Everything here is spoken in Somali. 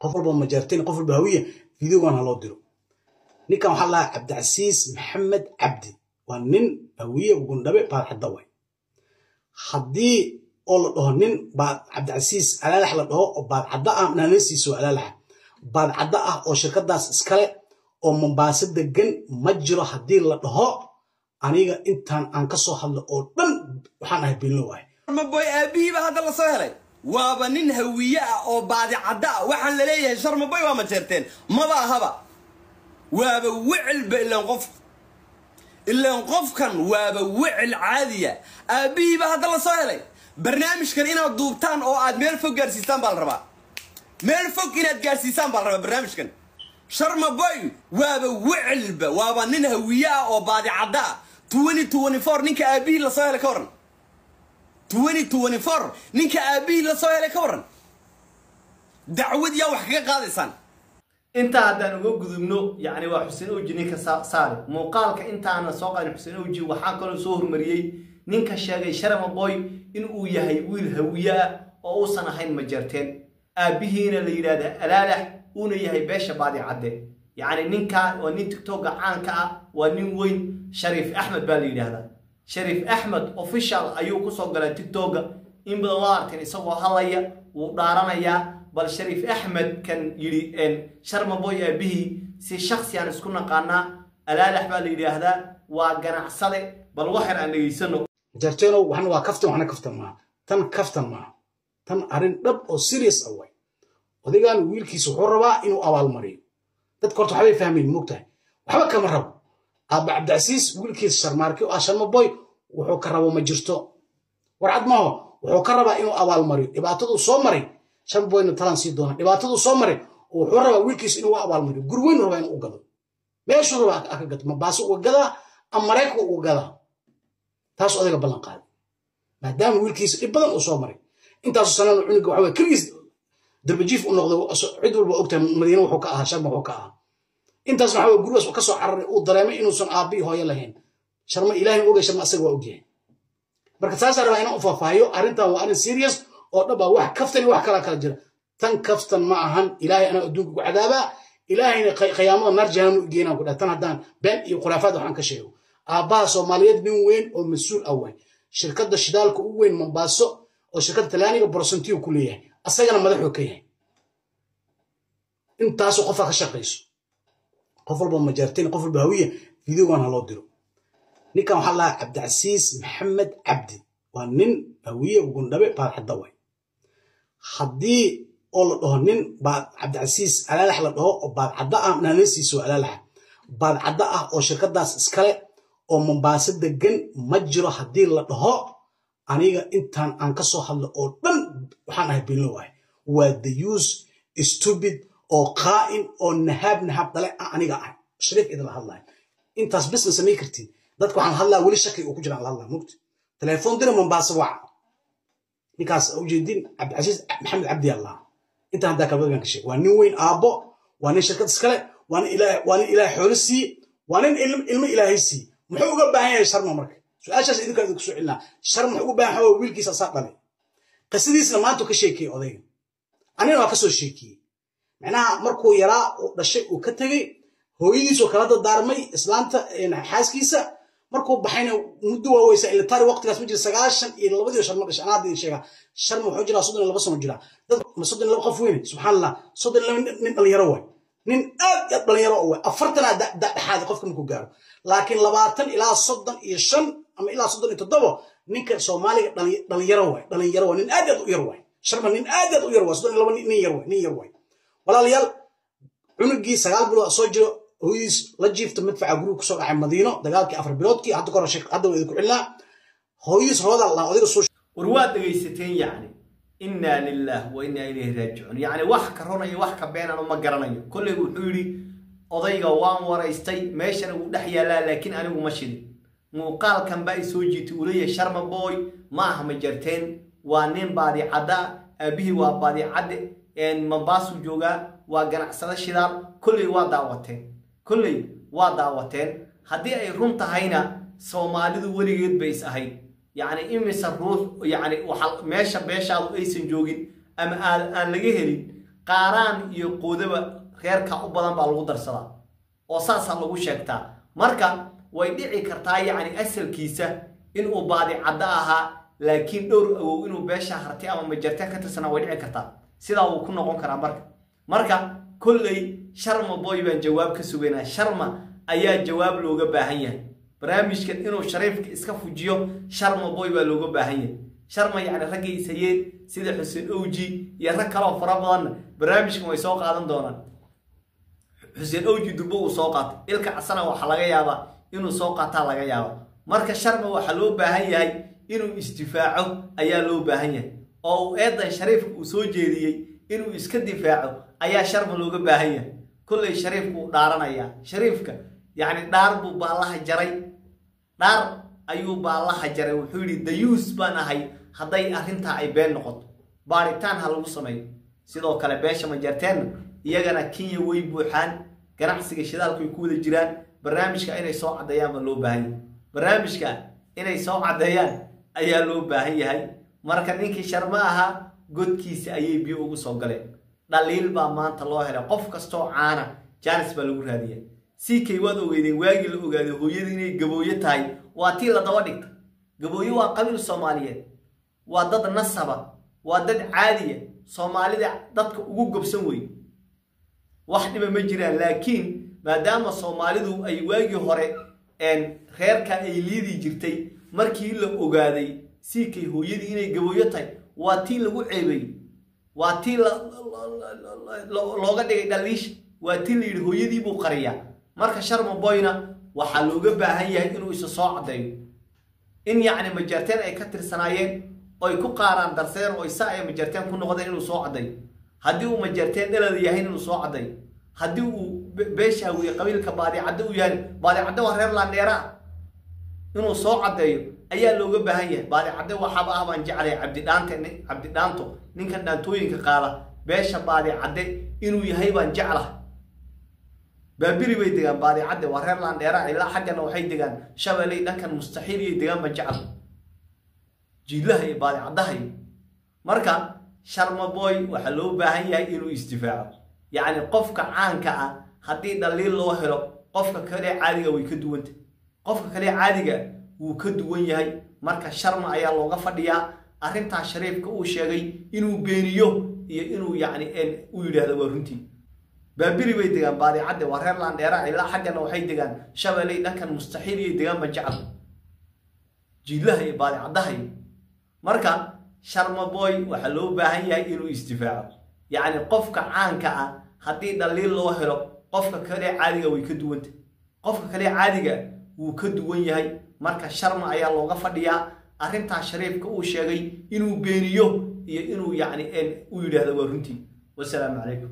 qof walba majaarteen qof walba hawiya videogan ha loo diro. Ninkan waxaa lahaa cabdicasiis maxamed cabdi. Waa nin hawiye gundhabe baadxadda way. Haddii oo la dhaho nin cabdicasiis alaalax la dhaho oo baadcadda ah naanasiiso alaalaxa baadcadda ah oo shirkadaas iskale oo mombaaso degan ma jiro haddii la dhaho aniga intaan aan ka soo hadlo oo dhan waxaan ahay bilow ahay sharmaboy aabihiiba hadda la soo helay waaba nin hawiye ah oo baadicadda ah. Waxaan la leeyahay sharmaboy waa majeerteen maba ahaba waaba wicilba ilaan qofku ilaan qofkan waaba wicil caadiya aabbihiiba hadda la soo helay. Barnaamijkan inaad duubtaan oo aad meel fog gaarsiistaan baa la rabaa. Meel fog inaad gaarsiisaan baa la rabaa barnaamijkan. Sharmaboy waaba wicilba waaba nin hawiye ah oo baadicadda ah. Ninka aabihii la soo helay ka waran ninka aabihii la soo helay ka waran dacwad yaa wax kaga qaadaysaan intaa haddaan uga gudubno yacni waa xuseen oji ninka saare muuqaalka intaana soo qaadin xuseen oji waxaa kaloo soo hormariyey ninka sheegay sharama boy in uu yahay wiil hawiye ah oo uusan ahayn majarteen aabbihiina la yidhaahda alaalax uuna yahay beesha baadi cadde. Yacni ninkaa waa nin tigtooga caanka ah waa nin weyn shariif axmed baa la yidhaahdaa shariif axmed official ayuu ku soo galay tigtooga in badan waa arteen isagoo hadlaya wuu dhaaranayaa bal shariif axmed kan yidhi sharmaboy aabihii si shaksi aan isku naqaanaa alaalax baa la yidhaahdaa waa ganacsade bal waxyar aan dhegaysano majaarteenow waxna waa kaftan waxna kaftan maaha tan kaftan maaha tan arrin dhab oo serious ah way. Odagaan wiilkiisa wuxuu rabaa inuu abaalmariyo dadka horta waxbay fahmayn moogtahay waxba kama rabo aabba cabdicasiis wiilkiisa sharmaarki oo ah sharmaboy wuxuu ka rabo ma jirto. Warcad maaho wuxuu ka rabaa inuu abaalmariyo dhibaataduu soo maray. Sharmaboyna talan sii doona. Dhibaataduu soo maray oo wuxuu rabaa wiilkiisa inuu abaalmariyo gurweyn rabaa inuu gado. Meeshuu rabaa aka gato. Mabaaso uga gadaa ama maraykanka uga gadaa? Taas odayga ballan qaaday maadaama wiilkiisa dhib badan uu soo maray. Intaasu sanada cunuga waxa keligiis darbajiif u noqday. Cid walba ogtahay madiine wuxuu ka ahaa sharma wuxuu ka ahaa intaasna waxa weye gurigaas ka soo cararay uu dareemay inuusan aabbii hooyo lahayn. Sharma ilaahay ogay sharma asaga waa ogyahay. Marka saasaa rabaa inaan u faahfaahiyo arrintan waa arrin serious oo dhab ah wax kaftan iyo wax kalaa kala jira. Tan kaftan ma ahan ilaahay anaa adduunka ku cadaabaa. Ilaahayna qiyaamada naar jahanam u ku dhaha. Tan haddaan been iyo khuraafaad waxaan ka sheego. Aabbaha soomaaliyeed nin weyn oo mas'uul ah waay. Shirkadda shidaalka ugu weyn mombaaso oo shirkadda talaaniga borosentiyo ku leeyahay. Asagana madaxuu ka yahay. Intaasoo qofaa ka shaqayso qof walba majaarteen qof walba hawiya videogan ha loo diro. Ninkan waxaa lahaa cabdicasiis maxamed cabdi. Waa nin hawiye gundhabe baadxadda way. Haddii oo la dhaho nin cabdicasiis alaalax la dhaho oo baadcadda ah naanasiiso alaalaxa baadcadda ah oo shirkadaas iskale oo mombaaso degan ma jiro haddii la dhaho aniga intaan aan ka soo hadlo oo dhan waxaan ahay bilow ahay waa the use stupid oo qaa'in oo nahaab nahaab dhale ah aniga ahay shariif idinla hadlahay intaas bisna samay kartiin. Dadka waxaan hadlaa weli shaki uu ku jiraan la hadlaa mugti telefoon dira mombaaso waca ninkaas ujeedin cabdicasiis maxamed cabdi allah. Intaan haddaa kalbagan ka waa nin weyn aabbo. Waa nin shirkad iskale. Waa nin ilaahay waa nin ilaahay xoolo siiye waa nin ilmo ilaahay siiye muxuu uga baahan yahay sharma marka? Su'aashaas idinkaa idinku soo celinaa. Sharma muxuu uga baahan yahay wiilkiisa asaa dhalay? Qisadiisna maanta ka sheekiyey odayga anina waa ka soo macnaha markuu yaraa uu dhashay uu ka tegey hooyadiisoo kala dardaarmay islaanta xaaskiisa. Markuu baxayna muddo waa weysa ilitaari waqtigaas ma jira sagaashan iyo labadii sharma dhashay anaa hadda sheegaa sharma wuxuu jiraa soddon iyo laba sano jiraa dad soddon laba qof weyne subxaan soddon laba nin dhalinyaro waay. Nin aad aad dhalinyaro oo waay. Afartanaa dhexaadi qofka markuu gaaro. Laakiin labaatan ilaa soddon iyo shan ama ilaa soddon iyo toddobo ninka soomaaliga dhalinyaro waay dhalinyaro waay. Nin aad aad u yar waay. Sharma nin aad aad u yar waay. Soddon iyo laba nin yar waay nin yar waay walaalayaal cunugii sagaal bilood soo jiro hooyadiis la jiifta madfaca guriga ku soo dhacay madiino dagaalkii afar biloodkii hadda kor hadda waa idinku cilnaa hooyadiis hooda la odayga soo war waad dhegaysateen yacni innaa lillaah wa innaa ilayhi raajicuun. Yacni wax ka runaya wax ka beenan uma garanayo. Kolley wuxuu yidhi odayga waan waraystay meeshana wuu dhex yaallaa laakiin anigu ma shidin. Muuqaalkan baa i soo jiitay leeyahay sharma boy ma aha ma jarteen. Waa nin baadicadda aabihii waa baadicadde mambaasuu joogaa waa ganacsado shidaal. Kolley waa daawateen. Kolley waa daawateen. Haddii ay run tahayna soomaalidu weligeed bay is ahayd. Yacni imise ruux yacni meesha beeshaadu aysan joogin ama aan laga helin qaaraan iyo qoodaba reerka u badan baa lagu darsadaa. Oo saasaa lagu sheegtaa. Marka way dhici kartaa yacni asalkiisa inuu baadi caddo ahaa laakiin dhowr awow inuu beesha harti ama majarteen ka tirsanaa way dhici kartaa sidaa wuu ku noqon karaa marka. Marka kolley sharma boy baan jawaab ka sugaynaa. Sharma ayaa jawaab looga baahan yahay. Barnaamijkan inuu shariifka iska fujiyo sharma boy baa looga baahan yahay. Sharma yacni raggii isayeen sida xuseen owji iyo rag kaloo fara badanna barnaamijkan way soo qaadan doonaan. Xuseen owji durbo uu soo qaatay. Ilka casana waxaa laga yaabaa inuu soo qaataa laga yaaba marka sharma waxaa loo baahan yahay inuu isdifaaco ayaa loo baahan yahay oo uu eedan shariifka uu soo jeediyey inuu iska difaaco ayaa sharma looga baahan yahay. Kolley shariifka uu dhaaranayaa shariifka yacni dhaar buu baallaha jaray. Dhaar ayuu baallaha jaray. Wuxuu yidhi dayuus baan ahay hadday arrintaa ay been noqoto. Baaritaan ha lagu sameeyo. Sidoo kale beesha majarteenna iyagana kenya way buuxaan. Ganacsiga shidaalku ay ku wada jiraan. Barnaamijka inay soo caddeeyaan baa loo baahan yahay. Barnaamijka inay soo caddeeyaan ayaa loo baahan yahay marka ninkii sharma ahaa godkiisa ayay biyo ugu soo galeen. Dhaliil baa maanta loo helay. Qof kastoo caana jaanis baa lagu raadiya ck waad ogeydeen waagii la ogaaday hooyadii inay gabooyo tahay waa tii la daba dhigta. Gabooyo waa qabiil soomaaliyeed waa dad nasaba waa dad caadiya. Soomaalida dadka ugu gobsan wey wax dhiba ma jiraan laakiin maadaama soomaalidu ay waagii hore reerka ay liidi jirtay markii la ogaaday siikay hooyadii inay gabooyo tahay. Waa tii lagu ceebay. Waa tii looga dhigay dhaliisha waa tii la yidhi hooyadii buu qariyaa. Marka sharma boyna waxaa looga baahan yahay inuu isa soo caddeeyo. In yacni majarteen ay ka tirsanaayeen oy ku qaaraan darsadeen oo isa ay majarteen ku noqdeen inuu soo caddeeyo. Haddii uu majarteen dhalada yahay inuu soo caddeeyo. Haddii uu beeshaawiye qabiilka baadicaddo u yahay baadicaddo waa reer laandheeraa inuu soo caddeeyo ayaa looga baahan yahay. Baadicadde waxaaba ah baan jeclay cabdidhaante cabdidhaanto ninkan dhaantooyinka qaada beesha baadicadde inuu yahay baan jeclahay baabiri bay degaan baadicadde waa reer laandheera ilaa xaggana waxay degaan. Shabeeley dhankan mustaxiil iyay degaan baan jeclahay jiidlaha iyo baadicaddaha iyo marka sharma boy waxaa loo baahan yahay inuu isdifaaco. Yacni qofka caanka ah haddii dhaliil loo helo qofka kale caadiga way ka duwanta qofka kale caadiga wuu ka duwan yahay. Marka sharma ayaa looga fadhiyaa. Arrintaa shariifka uu sheegay inuu beeniyo iyo inuu yacni u yidhaahdo waa runtii. Baabiri bay degaan baadicadde waa reer laandheera ilaa xaggana waxay degaan. Shabeeley dhankan mustaxiil iyay degaan baan jecla jiidlaha iyo baadicaddaha iyo. Marka sharma boy waxaa loo baahan yahay inuu isdifaaco. Yacni qofka caanka ah haddii dhaliil loo helo qofka kale caadiga way ka duwanta. Qofka kale caadiga wuu ka duwan yahay marka sharma ayaa looga fadhiyaa. Arrintaa shariifka uu sheegay inuu beeniyo iyo inuu yacni u yidhaahdo waa runtii. Wasalaamu calaykum